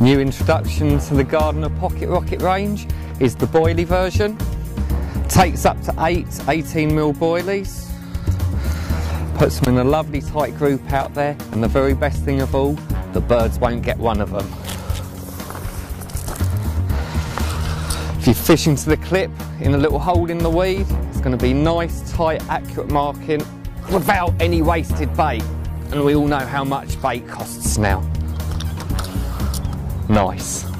New introduction to the Gardner Pocket Rocket range is the boilie version. Takes up to eight 18mm boilies. Puts them in a lovely tight group out there and the very best thing of all, the birds won't get one of them. If you fish into the clip in a little hole in the weed, it's going to be nice, tight, accurate marking without any wasted bait. And we all know how much bait costs now. Nice.